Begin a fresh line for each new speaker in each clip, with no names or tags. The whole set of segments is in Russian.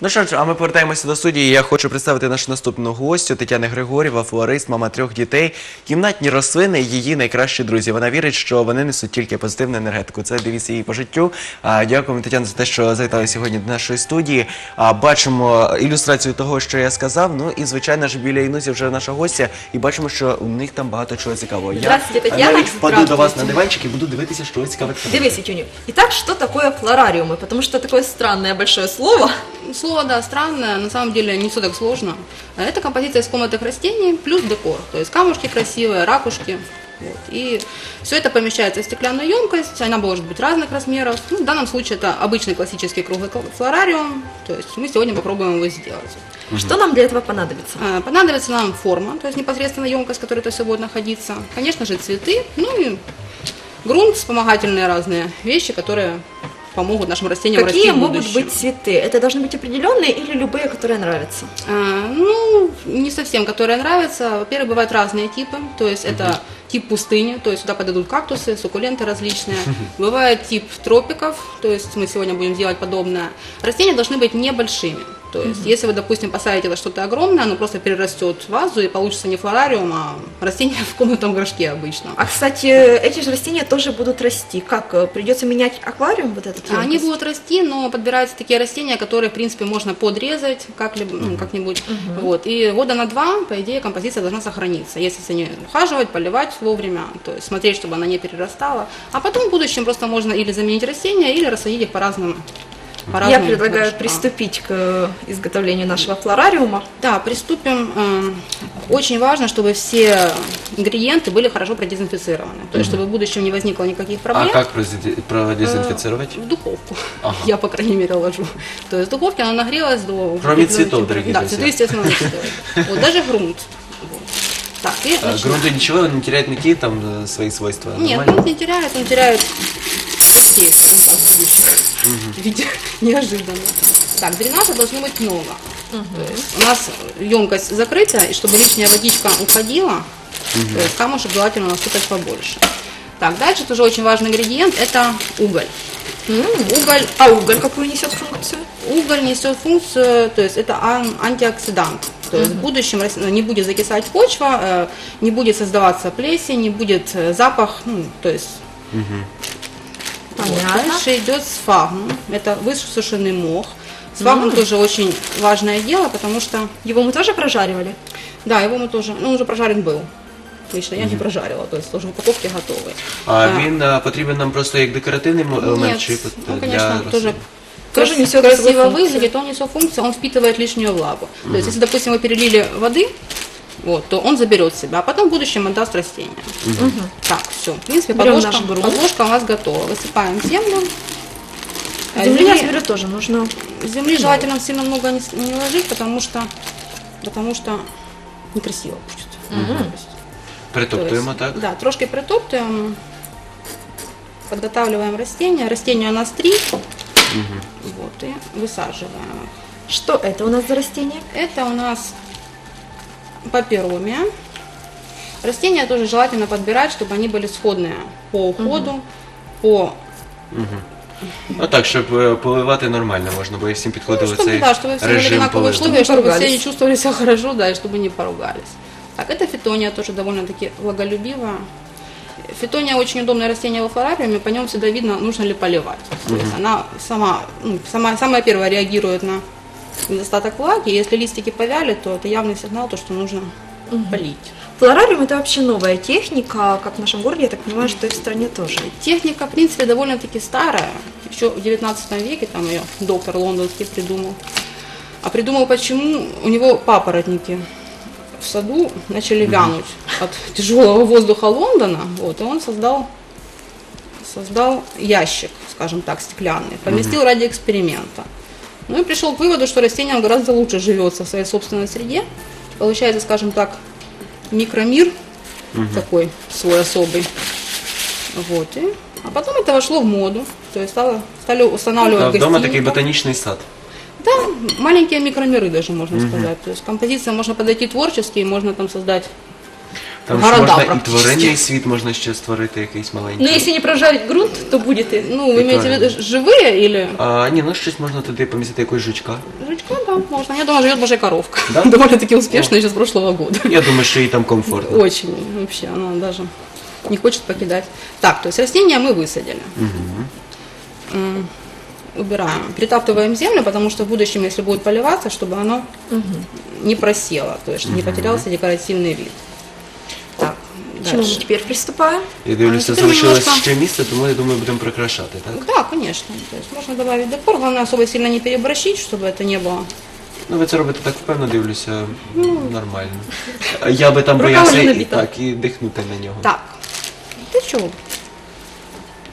Ну що ж, а ми повертаємося до студії. Я хочу представити нашу наступну гостю Тетяна Григорєва, флорист, мама трьох дітей. Кімнатні рослини її найкращі друзі. Вона вірить, що вони несуть тільки позитивну енергетику. Це дивіться її по життю. А, дякуємо, Тетяна, за те, що завітали сьогодні до нашої студії. А, бачимо ілюстрацію того, що я сказав. Ну і звичайно ж біля Інусі вже наша гостя, і бачимо, що у них там багато чого цікавого. Я навіть впаду до вас на диванчик і буду дивитися, що цікаве.
Дивись, Тюню. Итак, что такое флорариумы? Потому что такое странное большое слово.
Слово, да, странное, на самом деле не все так сложно. Это композиция из комнатных растений плюс декор, то есть камушки красивые, ракушки. Вот. И все это помещается в стеклянную емкость, она может быть разных размеров. Ну, в данном случае это обычный классический круглый флорариум, то есть мы сегодня попробуем его сделать.
Что нам для этого понадобится?
А, Понадобится нам форма, то есть непосредственно емкость, в которой это все будет находиться. Конечно же, цветы, ну и грунт, вспомогательные разные вещи, которые помогут нашим растениям расти
Какие
в
могут
будущем.
быть цветы? Это должны быть определенные или любые, которые нравятся?
А, ну, не совсем, которые нравятся. Во-первых, бывают разные типы. То есть это тип пустыни, то есть сюда подойдут кактусы, суккуленты различные. Бывает тип тропиков, то есть мы сегодня будем делать подобное. Растения должны быть небольшими. То есть, если вы, допустим, посадите во что-то огромное, оно просто перерастет в вазу и получится не флорариум, а растение в комнатном горшке обычно.
А, кстати, эти же растения тоже будут расти. Как? э, Придется менять аквариум вот этот?
Они
емкость?
будут расти, но подбираются такие растения, которые, в принципе, можно подрезать как-либо, ну, как-нибудь. Вот. И года на два, по идее, композиция должна сохраниться. Если за ней ухаживать, поливать вовремя, то есть смотреть, чтобы она не перерастала. А потом в будущем просто можно или заменить растения, или рассадить их по разным
Я предлагаю
горшкам.
приступить к э, изготовлению нашего флорариума.
Да, приступим. Эм, Очень важно, чтобы все ингредиенты были хорошо продезинфицированы. То есть, чтобы в будущем не возникло никаких проблем.
А як прози- продезінфіцировать?
В духовку.
Ага.
Я, по крайней мере, ложу. То есть в духовке она нагрелась до...
Кроме цветов, дорогие
Да,
друзья.
цветы, естественно, не. Вот, даже грунт. Так, и
А. Грунты ничего, он не теряет никакие там э, свои свойства?
Нет,
Нормально?
грунт не теряет, он теряет гостей, скажем так, в будущем. Видите, неожиданно. Так, дренажа должно быть много. Есть у нас емкость закрыта, и чтобы лишняя водичка уходила, то есть камушек желательно насыпать побольше. Так, дальше тоже очень важный ингредиент – это уголь. Уголь
А уголь какую несет функцию?
Уголь несет функцию, то есть это ан- антиоксидант. То есть в будущем не будет закисать почва, э, не будет создаваться плесень, не будет э, запах, ну, то есть вот.
Понятно.
Дальше идет сфагнум, это высушенный мох. Сфагнум тоже очень важное дело, потому что,
Его мы тоже прожаривали?
да, его мы тоже, ну, он уже прожарен был. Лично я не прожарила, то есть тоже в упаковке готовый.
А він е, потрібен нам просто як декоративний елемент
Нет,
чи
ну,
для
конечно,
рослин?
тоже
Тоже несет
красиво выглядит, он несет функцию, он впитывает лишнюю влагу. То есть, если, допустим, вы перелили воды, вот, то он заберет себя, а потом в будущем отдаст растение. Так, все. В принципе,
Берем
подложка, подложка у нас готова. Высыпаем землю.
Земли, я смотрю, тоже нужно.
земли желательно сильно много не, не ложить, потому что, потому что некрасиво будет. Есть,
Притоптуємо,
то есть,
так?
Да, трошки притоптуємо, подготавливаем растения. Растения у нас три. Вот, и высаживаем.
Что это у нас за растение?
Это у нас папирумия. Растения тоже желательно подбирать, чтобы они были сходные по уходу, по
Ну так, щоб е, поливати нормально можна, бо і всім
ну,
підходили
чтобы,
цей
да, чтобы все были
режим
одинаковые
поливу.
условия, чтобы все
поругались.
не чувствовали себя хорошо, да, и чтобы не поругались. Так, это фитония тоже довольно-таки влаголюбивая. Фитония очень удобное растение во флорариуме, по нем всегда видно, нужно ли поливать. То есть она сама, ну, сама, самая первая реагирует на недостаток влаги. Если листики повяли, то это явный сигнал, то, что нужно полить.
Флорариум это вообще новая техника, как в нашем городе, я так понимаю, что и в стране тоже.
Техника, в принципе, довольно-таки старая. Еще в 19 веке там ее доктор лондонский придумал. А придумал почему? У него папоротники в саду начали вянуть от тяжелого воздуха Лондона. Вот, и он создал, создал ящик, скажем так, стеклянный. Поместил ради эксперимента. Ну и пришел к выводу, что растениям гораздо лучше живется в своей собственной среде. Получается, скажем так, микромир такой свой особый. Вот, и, а потом это вошло в моду, то есть стало, стали устанавливать
А Вдома такий
гостиницы.
ботанічний сад.
Да, маленькие микромиры даже можно сказать. То есть композиция можно подойти творчески, можно там создать
Там ж
города
можна і
практически.
тваринний світ можна ще створити якийсь маленький.
Но если не прожарить грунт, то будет и...
Ну, вы имеете в
Прикольно.
виду живые или...
А, ні, ну щось можна туди помістити якогось жучка.
Жучка, да, можно. Я думаю, живет божья коровка.
Да?
Довольно-таки успешно еще с прошлого года.
Я думаю, що їй там комфортно.
Очень вообще, она даже не хочет покидать. Так, то есть растения мы высадили. М, Убираем. Притаптываем землю, потому что в будущем, если будет поливаться, чтобы оно не просело, то есть не потерялся декоративный вид. Так,
К чему мы
дальше.
теперь приступаем?
Я дивлюся,
А, тепер
залишилось
немножко-
ще місце, тому я думаю, будемо прикрашати, так?
Да, конечно. То есть можно добавить декор, главное особо сильно не переборщить, чтобы это не было.
Ну, ви це робите так впевнено, дивлюся, нормально. А Я би там
Рука
боявся
вже
і
набита.
так, і дихнути на нього.
Так, ты чего?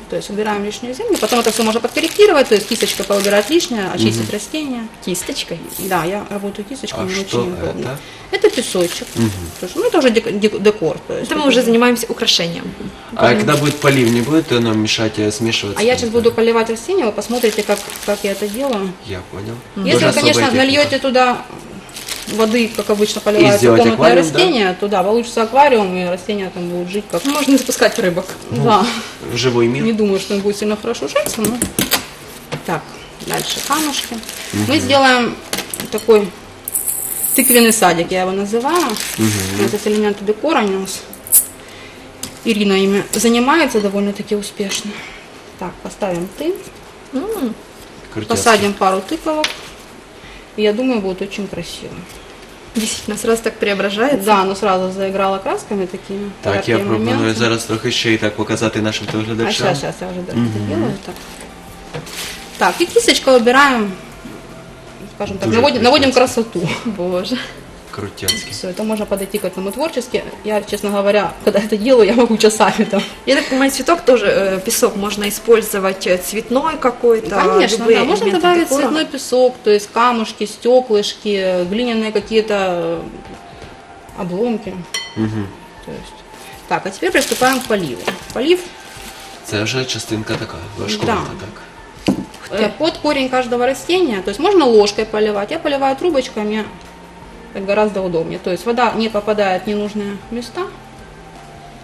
То есть убираем лишнюю землю, потом это все можно подкорректировать, то есть кисточкой поубирать лишнее, очистить растения.
Кисточкой.
Да, я работаю кисточкой,
А
мне
что
очень удобно.
это?
Это песочек. То есть, ну, это уже дек- дек- декор. То есть,
Это мы уже занимаемся украшением.
А когда будет полив, не будет оно мешать э, смешиваться?
А я сейчас буду поливать растения, вы посмотрите, как, как я это делаю.
Я понял.
Если
Тоже
вы, конечно, нальете туда воды, как обычно поливается комнатное
аквариум, да?
растение, то да, получится аквариум, и растения там будут жить как...
Можно не запускать рыбок.
Да.
В живой мир?
Не думаю, что он будет сильно хорошо житься, но... Так, дальше камушки. Мы сделаем такой тыквенный садик, я его называю. Этот элементы декора у нас. Ирина ими занимается довольно-таки успешно. Так, поставим ты,
Крутяцкий.
посадим пару тыковок. И я думаю, будет очень красиво.
Действительно, сразу так преображается.
Да, оно сразу заиграло красками такими.
Так, я пропоную
моментами.
зараз трохи ще і так показати нашим
А
телеглядачам.
сейчас, сейчас я уже это делаю. Так. так, и кисточкой убираем, скажем так,
Дуже
наводим, красоту.
Боже.
Крутяцький.
Все, это можно подойти к этому творчески. Я, честно говоря, когда это делаю, я могу часами там.
Я так понимаю, цветок тоже, э, песок можно использовать э, цветной какой-то.
Конечно,
любые
да, можно добавить
декора.
цветной песок, то есть камушки, стеклышки, глиняные какие-то э, обломки. То есть. Так, а теперь приступаем к поливу. Полив
Це вже частинка така, важковата,
Да.
так.
Под корень каждого растения, то есть можно ложкой поливать, я поливаю трубочками, гораздо удобнее. То есть вода не попадает в ненужные места.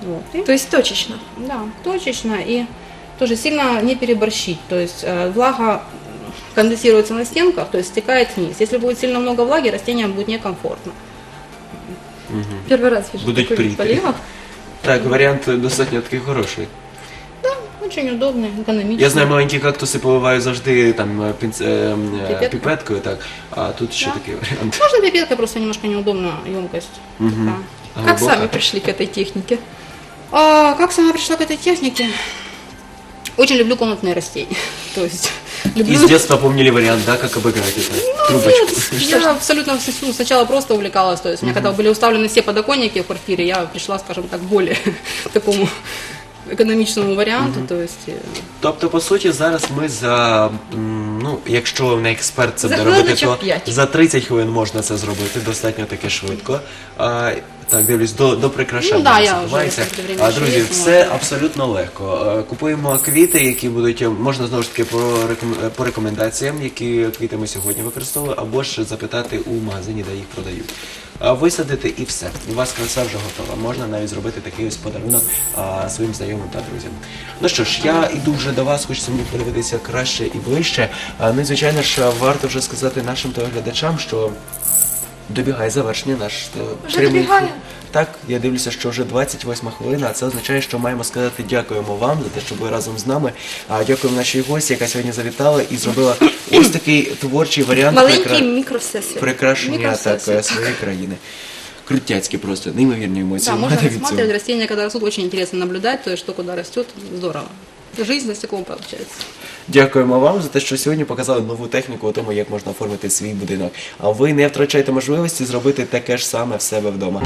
Вот. И,
То есть точечно.
да, точечно и тоже сильно не переборщить. То есть э, влага конденсируется на стенках, то есть стекает вниз. Если будет сильно много влаги, растениям будет некомфортно.
Первый раз вижу
Будут
такой вид полива.
Так, варіант достатньо такий хороший.
Очень удобно, экономично.
Я знаю, маленькі кактуси поливаю завжди там е, пінц... е, м, е,
Піпеткою?
піпеткою, так. А тут ще
Да.
такий варіант.
Можно пипеткой, просто немножко неудобно емкость. такая.
Как
Глибока.
сами пришли к этой технике?
А, как сама пришла к этой технике? Очень люблю комнатные растения. То есть
И
люблю...
с детства помнили вариант, да, как обыграть это? Трубочку.
Нет, я абсолютно ну, сначала просто увлекалась. То есть у меня когда были уставлены все подоконники в квартире, я пришла, скажем так, к более такому экономичному варианту. То есть э,
Тобто, по суті, зараз ми за, м, ну, якщо не експерт це
За
буде робити,
хвилиночок
то
п'ять.
за 30 хвилин можна це зробити, достатньо таке швидко. А, так, дивлюсь, до, до прикрашання
Ну да, я
відбувається. А, друзі,
є,
все
можна.
абсолютно легко. Е, Купуємо квіти, які будуть, е, можна знову ж таки по, реком- е, по рекомендаціям, які квіти ми сьогодні використовували, або ж запитати у магазині, де їх продають. А, Висадити і все. У вас краса вже готова. Можна навіть зробити такий ось подарунок а, своїм знайомим та друзям. Ну що ж, я іду вже до вас, хочеться мені подивитися краще і ближче. Ну і звичайно ж, варто вже сказати нашим телеглядачам, що добігає завершення наш е,
Вже
прямий
добігає?
ефір. Так, я дивлюся, що вже 28 хвилина, а це означає, що маємо сказати дякуємо вам за те, що ви разом з нами. А дякуємо нашій гості, яка сьогодні завітала і зробила ось такий творчий варіант
Маленький
прикра-
мікросесвіт.
прикрашення так, своєї країни. Крутяцькі просто, неймовірні емоції.
да, можно
мене від цього.
рассматривать растения, когда растут, очень интересно наблюдать, то есть что куда растет, здорово. Жизнь за стеклом получается.
Дякуємо вам за те, що сьогодні показали нову техніку у тому, як можна оформити свій будинок. А ви не втрачайте можливості зробити таке ж саме в себе вдома.